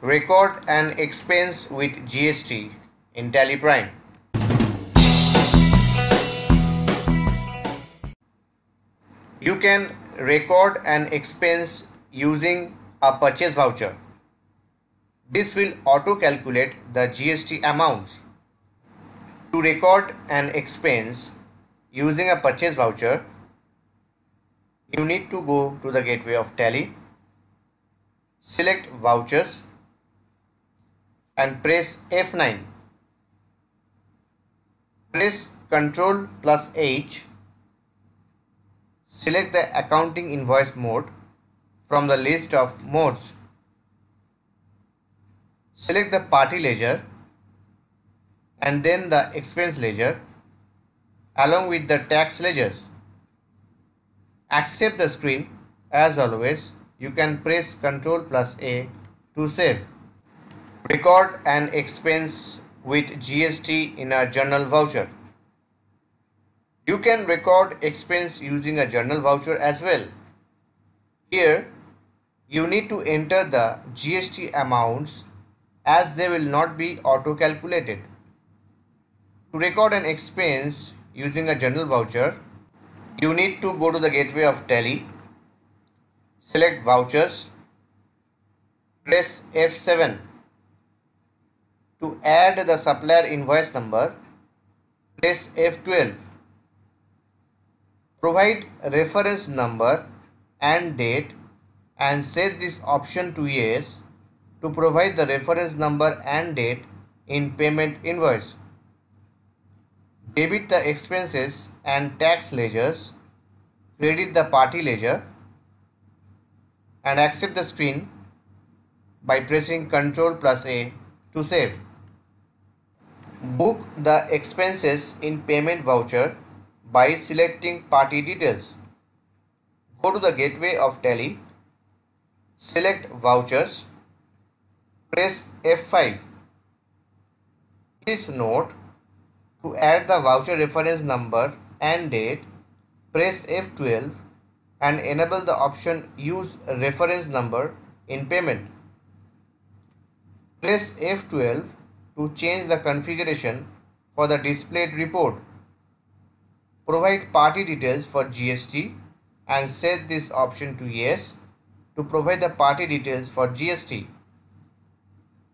Record an expense with GST in Tally Prime. You can record an expense using a purchase voucher. This will auto calculate the GST amounts. To record an expense using a purchase voucher, you need to go to the gateway of Tally, select vouchers and press F9. Press Ctrl plus H Select the accounting invoice mode from the list of modes. Select the party ledger and then the expense ledger along with the tax ledgers. Accept the screen as always you can press Ctrl plus A to save. Record an expense with GST in a journal voucher. You can record expense using a journal voucher as well. Here, you need to enter the GST amounts as they will not be auto-calculated. To record an expense using a journal voucher, you need to go to the gateway of Tally, select vouchers, press F7. To add the supplier invoice number, press F12. Provide reference number and date and set this option to yes to provide the reference number and date in payment invoice. Debit the expenses and tax ledgers, credit the party ledger and accept the screen by pressing Ctrl plus A to save. Book the expenses in payment voucher by selecting party details. Go to the gateway of Tally, select vouchers, press F5. Please note to add the voucher reference number and date, press F12 and enable the option use reference number in payment. Press F12 to change the configuration for the displayed report. Provide party details for GST and set this option to yes to provide the party details for GST.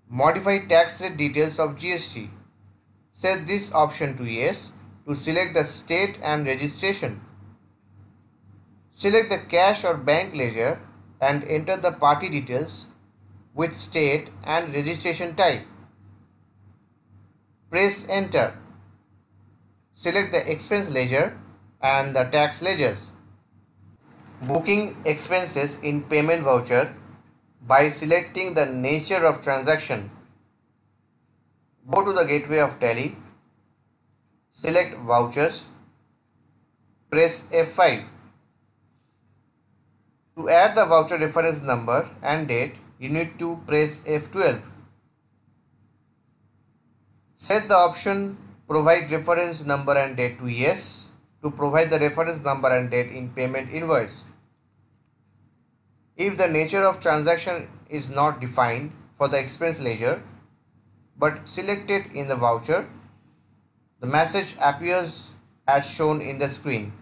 Modify tax rate details of GST. Set this option to yes to select the state and registration. Select the cash or bank ledger and enter the party details with state and registration type. Press enter select the expense ledger and the tax ledgers. Booking expenses in payment voucher by selecting the nature of transaction. Go to the gateway of Tally, select vouchers, press F5. To add the voucher reference number and date, you need to press F12. Set the option provide reference number and date to yes to provide the reference number and date in payment invoice. If the nature of transaction is not defined for the expense ledger but selected in the voucher, the message appears as shown in the screen.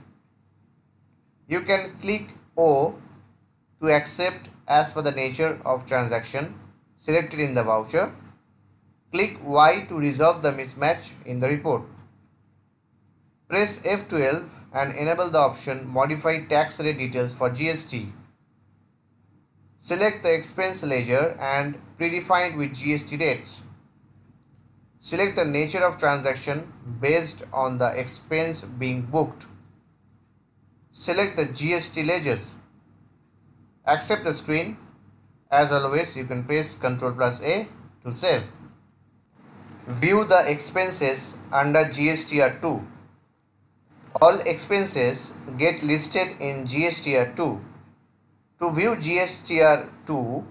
You can click O to accept as per the nature of transaction selected in the voucher Click Y to resolve the mismatch in the report. Press F12 and enable the option Modify tax rate details for GST. Select the expense ledger and predefined with GST rates. Select the nature of transaction based on the expense being booked. Select the GST ledgers. Accept the screen. As always, you can press Ctrl plus A to save. View the expenses under GSTR 2. All expenses get listed in GSTR 2. To view GSTR 2,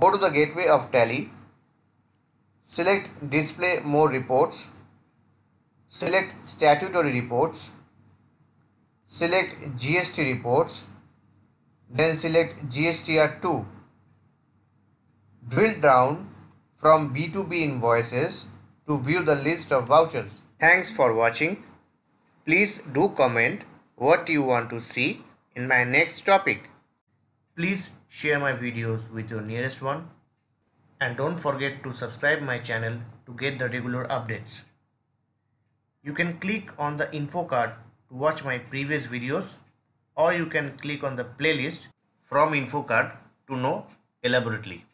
go to the gateway of Tally, select Display More Reports, select Statutory Reports, select GST Reports, then select GSTR 2 Drill down from B2B invoices to view the list of vouchers. Thanks for watching. Please do comment what you want to see in my next topic. Please share my videos with your nearest one and don't forget to subscribe my channel to get the regular updates. You can click on the info card to watch my previous videos or you can click on the playlist from info card to know elaborately.